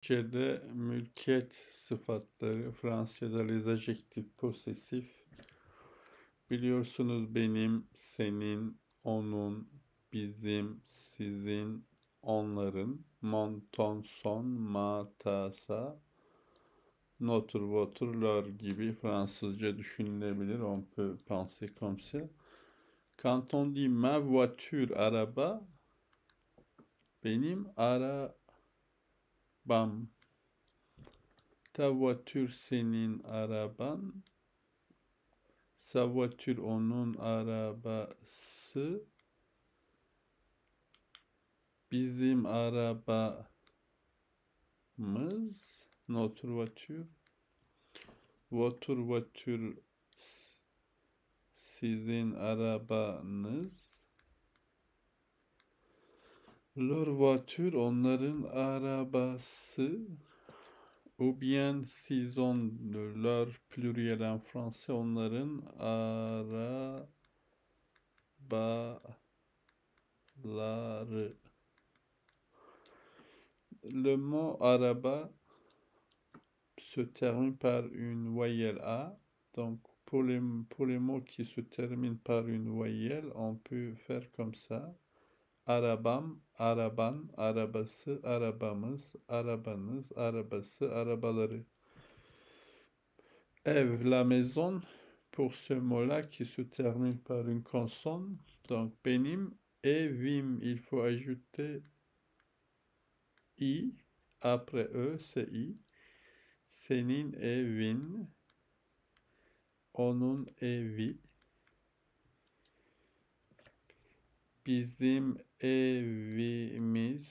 Türkçe'de mülkiyet sıfatları, Fransızca'da les adjectifs possessifs. Biliyorsunuz benim, senin, onun, bizim, sizin, onların, mon, ton, son, ma, ta, sa, notre, votre, leur gibi Fransızca düşünülebilir. On peut penser comme ça. Quand on dit ma voiture, araba, benim arabam. Ta voiture senin araban. Sa voiture onun arabası. Bizim arabamız. Voiture s- sizin arabanız. Leur voiture onların arabası. Ou bien s'ils ont de leur pluriel en français onların arabaları. Le mot araba se termine par une voyelle A. Donc, pour les, pour les mots qui se terminent par une voyelle, on peut faire comme ça. Arabam, araban, arabası, arabamız, arabanız, arabası, arabaları. Ev, la maison, pour ce mot-là qui se termine par une consonne. Donc, benim, evim, il faut ajouter i, après e, c'est i. Senin evin, onun evi, bizim evimiz,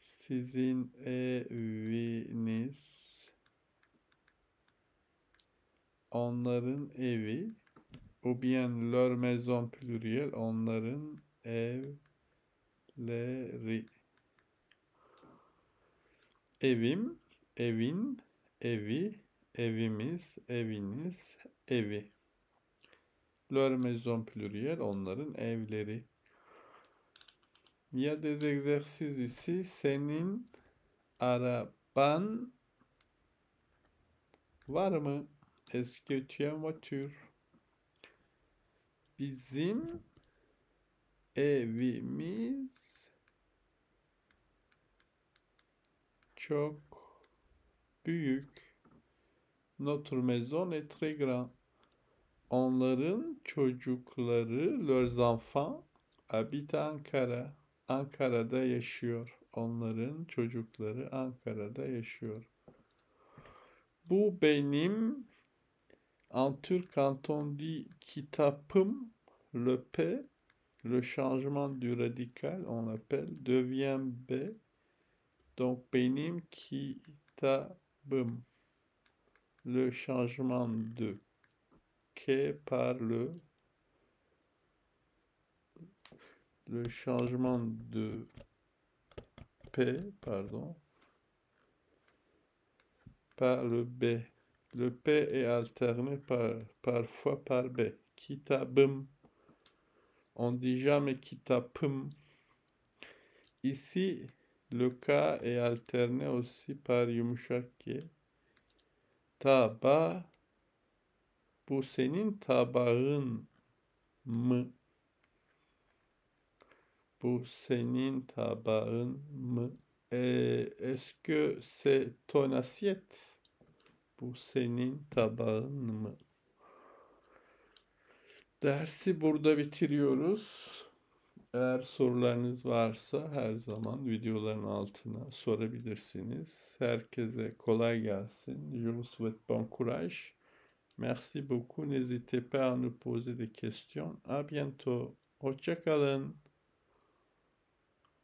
sizin eviniz, onların evi, ou bien leur maison pluriel, onların evleri. Evim, evin, evi, evimiz, eviniz, evi. Leur pluriel, onların evleri. Il y a des exercices ici. Senin araban var mı? Est-ce que tu as voiture? Bizim evimiz çok büyük. Notre maison est très grand. Onların çocukları, leurs enfants, habitent Ankara. Ankara'da yaşıyor. Onların çocukları Ankara'da yaşıyor. Bu benim en Türk quand on dit kitabım, le P, le changement du radical, on l'appelle, devient B. Donc benim kitabım. Le changement de Par le changement de P, pardon, par le B. Le P est alterné par, parfois par B. Kitabım. On dit jamais kitabım. Ici, le K est alterné aussi par yumuşak G. Taba. Bu senin tabağın mı? Bu senin tabağın mı? Ee, est-ce que c'est ton assiette? Bu senin tabağın mı? Dersi burada bitiriyoruz. Eğer sorularınız varsa her zaman videoların altına sorabilirsiniz. Herkese kolay gelsin. Je vous souhaite courage. Merci beaucoup. N'hésitez pas à nous poser des questions. À bientôt. Hoşça kalın.